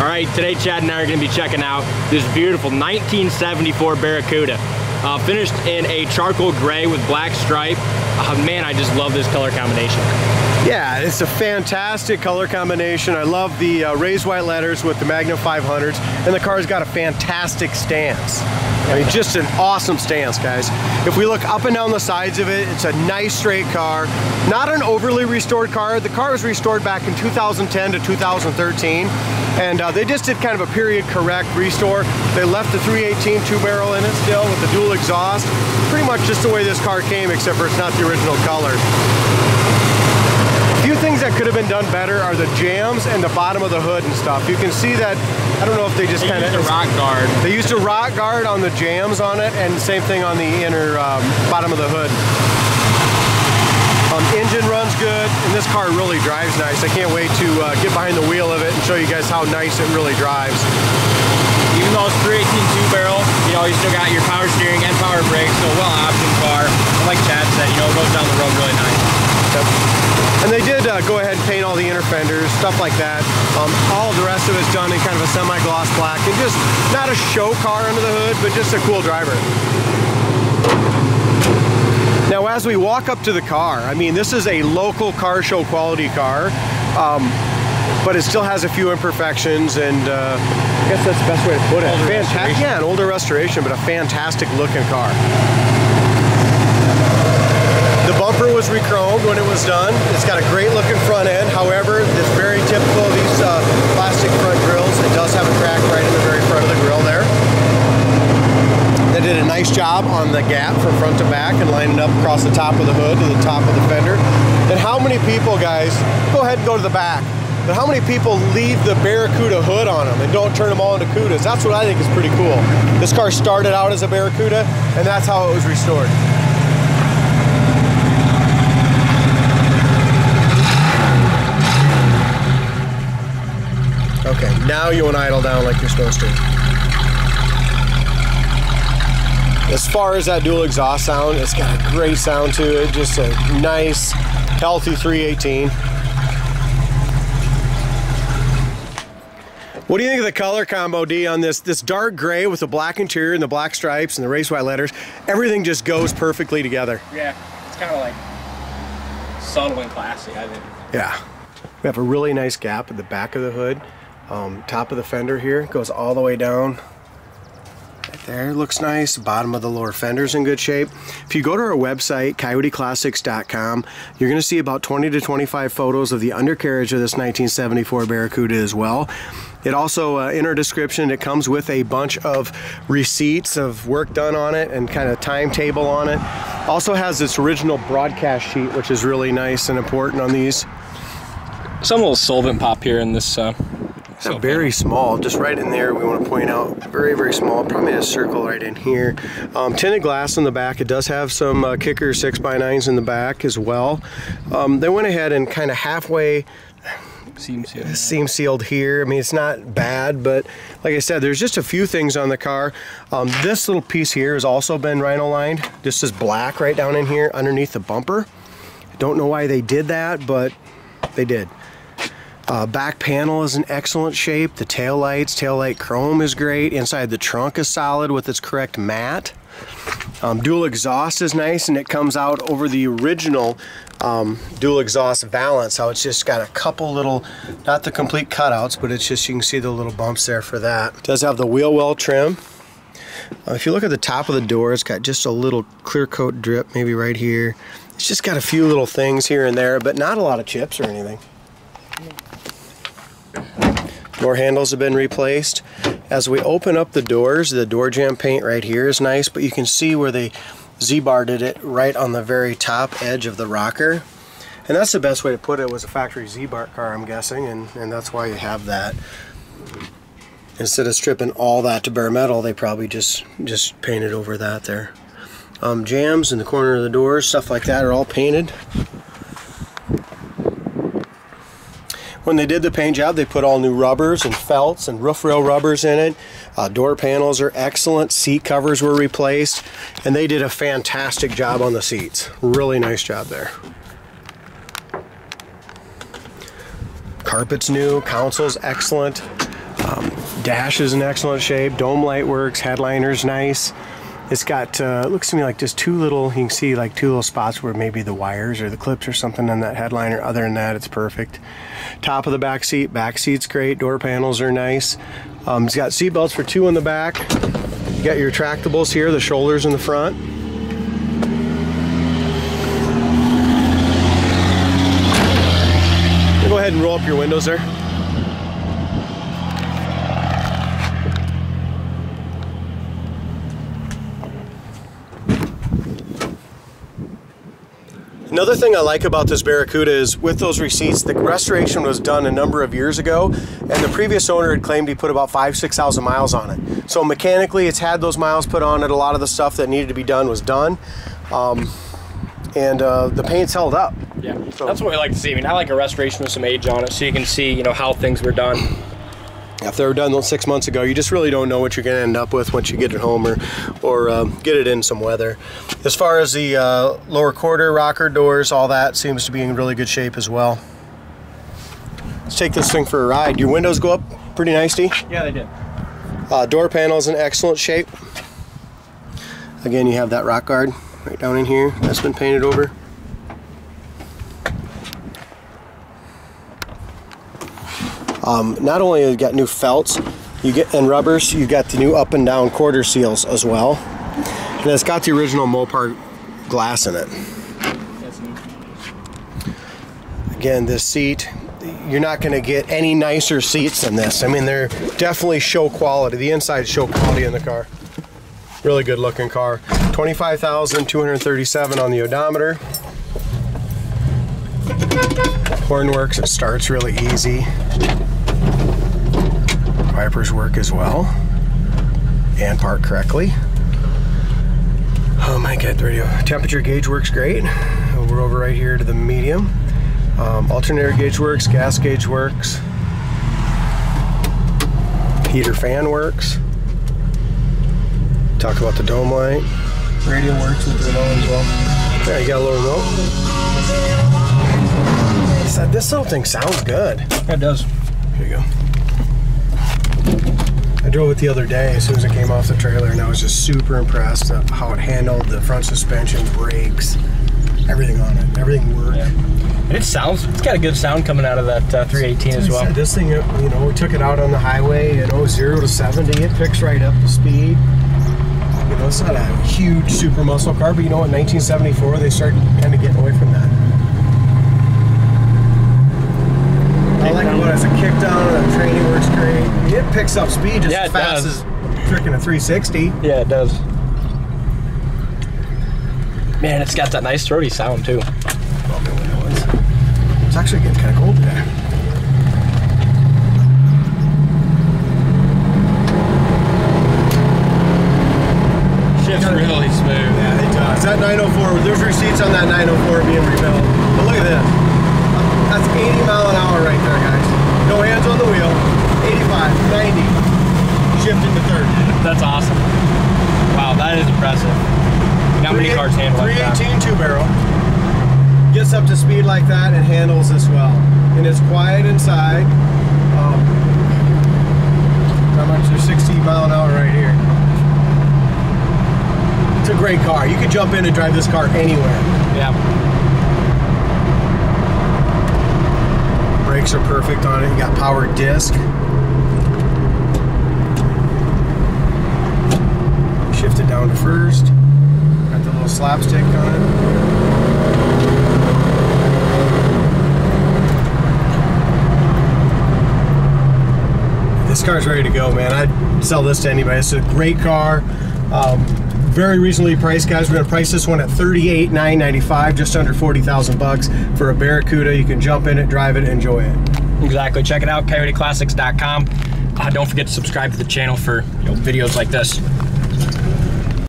All right, today Chad and I are gonna be checking out this beautiful 1974 Barracuda. Uh, finished in a charcoal gray with black stripe. Uh, man, I just love this color combination. Yeah, it's a fantastic color combination. I love the uh, raised white letters with the Magnum 500s, and the car's got a fantastic stance. I mean, just an awesome stance, guys. If we look up and down the sides of it, it's a nice straight car. Not an overly restored car. The car was restored back in 2010 to 2013, and uh, they just did kind of a period correct restore. They left the 318 two barrel in it still with the dual exhaust. Pretty much just the way this car came, except for it's not the original color A few things that could have been done better are the jams and the bottom of the hood and stuff. You can see that, I don't know if they just kind of... a rock guard. They used a rock guard on the jams on it and same thing on the inner um, bottom of the hood. Runs good and this car really drives nice. I can't wait to uh, get behind the wheel of it and show you guys how nice it really drives. Even though it's 318 two barrel, you know, you still got your power steering and power brakes, so well optioned car. And like Chad said, you know, it goes down the road really nice. Yep. And they did uh, go ahead and paint all the inner fenders, stuff like that. Um, all the rest of it's done in kind of a semi-gloss black and just not a show car under the hood, but just a cool driver. Now as we walk up to the car, I mean this is a local car show quality car, um, but it still has a few imperfections and uh, I guess that's the best way to put it. Fantastic, yeah, an older restoration, but a fantastic looking car. The bumper was re-chromed when it was done. It's got a great looking front end. However, it's very typical of these uh, plastic front grills. It does have a crack right in the very front of the grill there. Nice job on the gap from front to back and lining up across the top of the hood to the top of the fender. And how many people, guys, go ahead and go to the back. But how many people leave the Barracuda hood on them and don't turn them all into Cudas? That's what I think is pretty cool. This car started out as a Barracuda, and that's how it was restored. Okay, now you want to idle down like you're supposed to. As far as that dual exhaust sound, it's got a great sound to it. Just a nice, healthy 318. What do you think of the color combo, D, on this this dark gray with the black interior and the black stripes and the race white letters? Everything just goes perfectly together. Yeah, it's kind of like subtle and classy, I think. Yeah. We have a really nice gap at the back of the hood. Um, top of the fender here goes all the way down. There looks nice. Bottom of the lower fender's in good shape. If you go to our website, coyoteclassics.com, you're going to see about 20 to 25 photos of the undercarriage of this 1974 Barracuda as well. It also, uh, in our description, it comes with a bunch of receipts of work done on it and kind of timetable on it. Also has this original broadcast sheet, which is really nice and important on these. Some little solvent pop here in this uh, so very small, just right in there. We want to point out very, very small. Probably a circle right in here. Um, tinted glass in the back. It does have some uh, kicker six by nines in the back as well. Um, they went ahead and kind of halfway seam sealed. Seam sealed here. I mean, it's not bad, but like I said, there's just a few things on the car. Um, this little piece here has also been rhino lined. This is black right down in here underneath the bumper. Don't know why they did that, but they did. Uh, back panel is in excellent shape. The tail lights, tail light chrome is great. Inside the trunk is solid with its correct mat. Um, dual exhaust is nice and it comes out over the original um, dual exhaust valance. How it's just got a couple little, not the complete cutouts, but it's just, you can see the little bumps there for that. It does have the wheel well trim. Uh, if you look at the top of the door, it's got just a little clear coat drip, maybe right here. It's just got a few little things here and there, but not a lot of chips or anything. Door handles have been replaced. As we open up the doors, the door jamb paint right here is nice, but you can see where they Ziebarted it right on the very top edge of the rocker. And that's the best way to put it, it was a factory Ziebart car, I'm guessing, and, and that's why you have that. Instead of stripping all that to bare metal, they probably just, just painted over that there. Um, jams in the corner of the doors, stuff like that are all painted. When they did the paint job, they put all new rubbers and felts and roof rail rubbers in it. Uh, door panels are excellent. Seat covers were replaced. And they did a fantastic job on the seats. Really nice job there. Carpet's new. Console's excellent. Uh, Dash is in excellent shape. Dome light works. Headliner's nice. It's got, uh, it looks to me like just two little, you can see like two little spots where maybe the wires or the clips or something on that headliner. Other than that, it's perfect. Top of the back seat, back seat's great. Door panels are nice. Um, it's got seat belts for two in the back. You got your retractables here, the shoulders in the front. Go ahead and roll up your windows there. Another thing I like about this Barracuda is with those receipts, the restoration was done a number of years ago, and the previous owner had claimed he put about five, 6,000 miles on it. So mechanically, it's had those miles put on it. A lot of the stuff that needed to be done was done. Um, and uh, the paint's held up. Yeah, so, that's what we like to see. I mean, I like a restoration with some age on it so you can see, you know, how things were done if they were done six months ago, you just really don't know what you're going to end up with once you get it home or, or uh, get it in some weather. As far as the uh, lower quarter, rocker doors, all that seems to be in really good shape as well. Let's take this thing for a ride. Your windows go up pretty nicely. Yeah, they did. Uh, door panel's in excellent shape. Again, you have that rock guard right down in here. That's been painted over. Um, not only you got new felts, you get and rubbers, you got the new up and down quarter seals as well. And it's got the original Mopar glass in it. Again, this seat, you're not going to get any nicer seats than this. I mean, they're definitely show quality. The inside show quality in the car. Really good looking car. 25,237 on the odometer. Horn works, it starts really easy. Wipers work as well and park correctly. Oh my god, the radio. Temperature gauge works great. We're over right here to the medium. Um, alternator gauge works, gas gauge works. Heater fan works. Talk about the dome light. Radio works with the remote as well. Yeah, you got a little remote. This little thing sounds good. It does. Here you go. I drove it the other day as soon as it came off the trailer and I was just super impressed of how it handled the front suspension, brakes, everything on it. Everything worked. Yeah. And it sounds, it's got a good sound coming out of that uh, 318 as well. This thing, you know, we took it out on the highway oh, 0 to 70, it picks right up the speed. You know, it's not a huge super muscle car, but you know, in 1974, they started kind of getting away from that. I like what as a kickdown, the training works great. It picks up speed just yeah, as fast does. as freaking a 360. Yeah, it does. Man, it's got that nice throaty sound too. It's actually getting kind of cold today. Shifts really smooth. Yeah, it does. That 904, there's receipts on that 904 being rebuilt. But look at this. That's 80 mile an hour right there, guys. No hands on the wheel. 85, 90. Shifting to third. That's awesome. Wow, that is impressive. How many cars handle like 318 two barrel. Gets up to speed like that and handles this well. And it's quiet inside. Um, how much? There's 60 mile an hour right here. It's a great car. You could jump in and drive this car anywhere. Yeah. Brakes are perfect on it. You got power disc. Shift it down to first. Got the little Slap Stik on it. This car's ready to go, man. I'd sell this to anybody. It's a great car. Um, very reasonably priced, guys. We're gonna price this one at $38,995, just under 40,000 bucks for a Barracuda. You can jump in it, drive it, enjoy it. Exactly. Check it out, coyoteclassics.com. Uh, don't forget to subscribe to the channel for you know, videos like this.